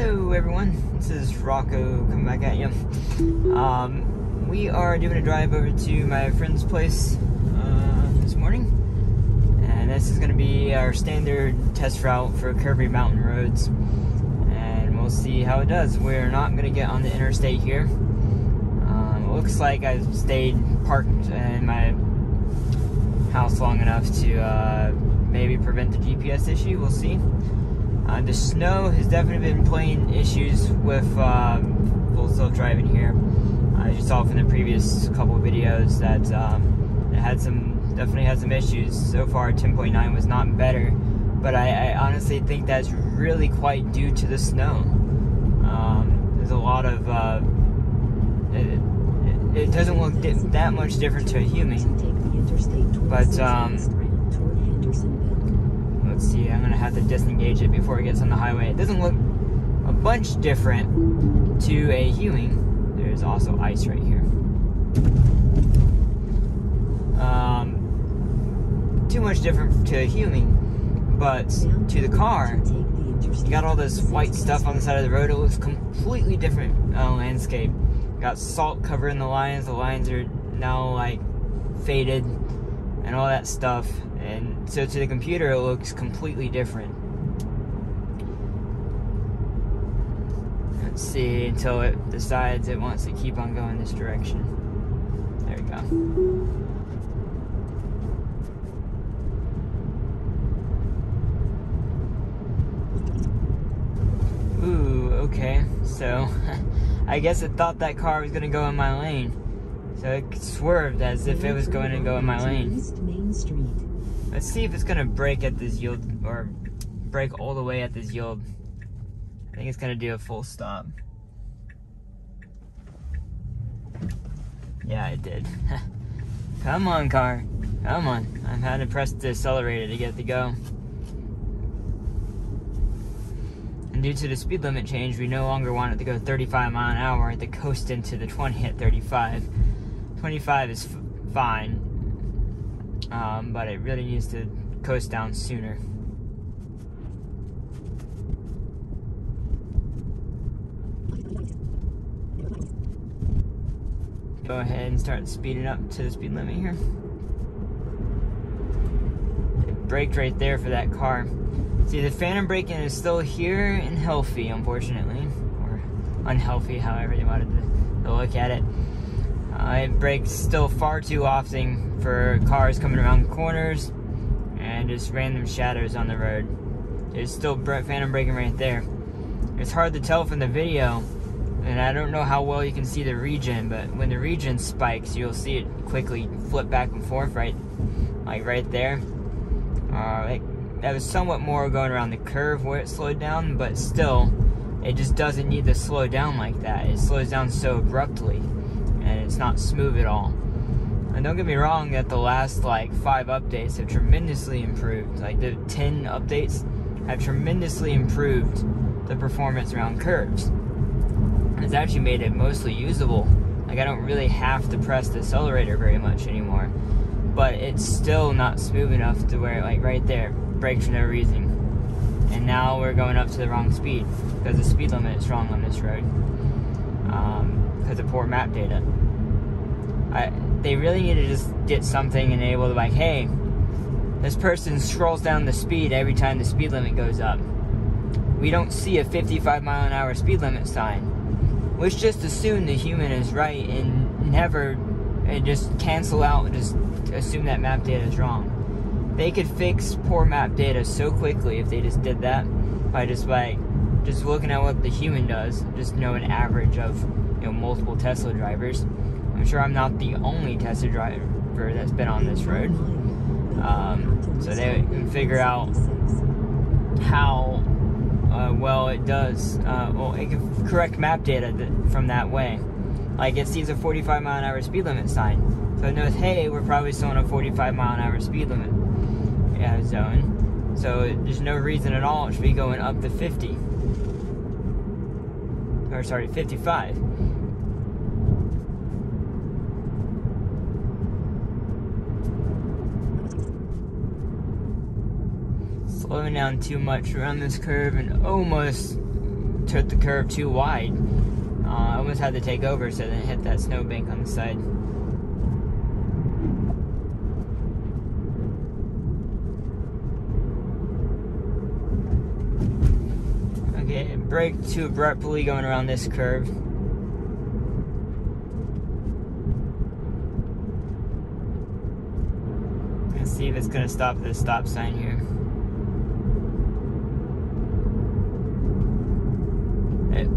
Hello everyone, this is Rocco coming back at you. Um, we are doing a drive over to my friend's place uh, this morning. And this is going to be our standard test route for curvy Mountain Roads. And we'll see how it does. We're not going to get on the interstate here. Um, it looks like I've stayed parked in my house long enough to uh, maybe prevent the GPS issue. We'll see. Uh, the snow has definitely been playing issues with um, full self driving here. As you saw from the previous couple videos that um, it had some definitely had some issues. So far, 10.9 was not better, but I, I, honestly think that's really quite due to the snow. Um, there's a lot of uh, it, it, doesn't look that much different to a human, but um, let's see, I'm gonna have to disengage it before it gets on the highway. It doesn't look a bunch different to a human. There's also ice right here. Um, too much different to a human, but to the car, you got all this white stuff on the side of the road. It looks completely different uh, landscape. got salt covering the lines. The lines are now like faded and all that stuff. And so to the computer, it looks completely different. Let's see until it decides it wants to keep on going this direction. There we go. Ooh, okay. So, I guess it thought that car was going to go in my lane. So it swerved as if it was going to go in my lane. Let's see if it's gonna brake at this yield or brake all the way at this yield. I think it's gonna do a full stop. Yeah, it did. Come on, car. Come on. I've had to press the accelerator to get to go. And due to the speed limit change, we no longer want it to go 35 mile an hour to coast into the 20 at 35. 25 is fine, um, but it really needs to coast down sooner. Go ahead and start speeding up to the speed limit here. It braked right there for that car. See, the phantom braking is still here and healthy, unfortunately, or unhealthy, however you wanted to look at it. It brakes still far too often for cars coming around corners and just random shadows on the road. There's still phantom braking right there. It's hard to tell from the video, and I don't know how well you can see the regen, but when the regen spikes, you'll see it quickly flip back and forth right, like right there. Uh, it, that was somewhat more going around the curve where it slowed down, but still, it just doesn't need to slow down like that. It slows down so abruptly and it's not smooth at all. And don't get me wrong that the last like five updates have tremendously improved. Like the 10 updates have tremendously improved the performance around curves. It's actually made it mostly usable. Like I don't really have to press the accelerator very much anymore. But it's still not smooth enough to where like right there, brake for no reason. And now we're going up to the wrong speed because the speed limit is wrong on this road. Um, because of poor map data. I, they really need to just get something enabled like, hey, this person scrolls down the speed every time the speed limit goes up. We don't see a 55 mile an hour speed limit sign. Which just assume the human is right and never and just cancel out and just assume that map data is wrong. They could fix poor map data so quickly if they just did that by just like just looking at what the human does, just know an average of you know multiple Tesla drivers. I'm sure I'm not the only Tesla driver that's been on this road. Um, so they can figure out how uh, well it does. Uh, well, it can correct map data from that way. Like it sees a 45 mile an hour speed limit sign, so it knows, hey, we're probably still in a 45 mile an hour speed limit yeah, zone. So there's no reason at all it should be going up to 50. Or sorry, 55. slowing down too much around this curve and almost took the curve too wide. Uh, I almost had to take over so then hit that snowbank on the side. Okay, brake too abruptly going around this curve. Let's see if it's gonna stop at the stop sign here. It,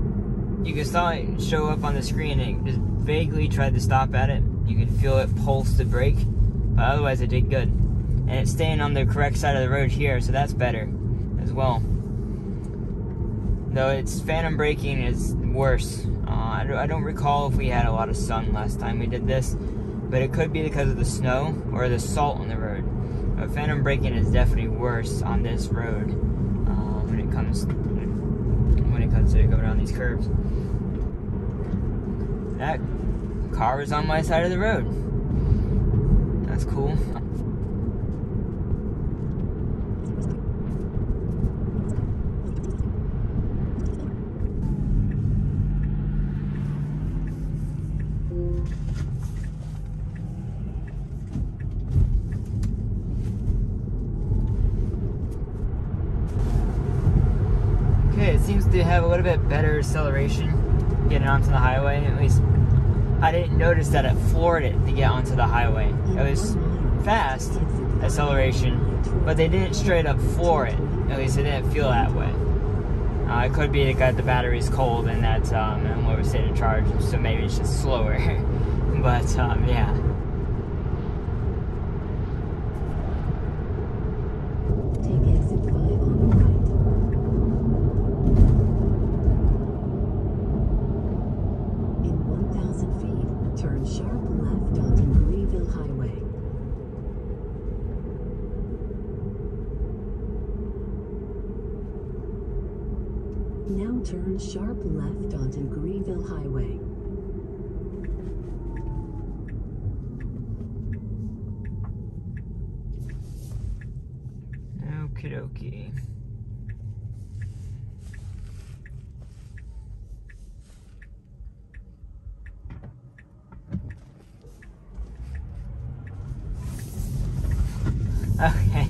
you can saw it show up on the screen and just vaguely tried to stop at it. You can feel it pulse the brake, but otherwise it did good. And it's staying on the correct side of the road here, so that's better as well. Though its phantom braking is worse. Uh, I don't recall if we had a lot of sun last time we did this, but it could be because of the snow or the salt on the road. But phantom braking is definitely worse on this road uh, when it comes when it comes to going down these curves that car is on my side of the road. That's cool. Okay, it seems to have a little bit better acceleration getting onto the highway. At least I didn't notice that it floored it to get onto the highway. It was fast acceleration, but they didn't straight up floor it. At least it didn't feel that way. Uh, it could be that the battery's cold and that's um, lower state of charge, so maybe it's just slower. but um, yeah. Turn sharp left onto Greenville Highway. Okie dokie. Okay,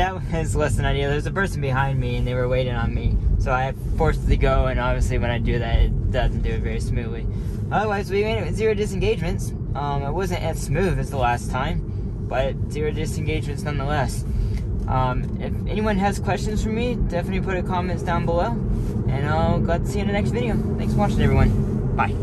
that was less than ideal. There's a person behind me and they were waiting on me. So I forced to go, and obviously when I do that, it doesn't do it very smoothly. Otherwise, we made it with zero disengagements. Um, it wasn't as smooth as the last time, but zero disengagements nonetheless. Um, if anyone has questions for me, definitely put a comments down below, and I'll glad to see you in the next video. Thanks for watching, everyone. Bye.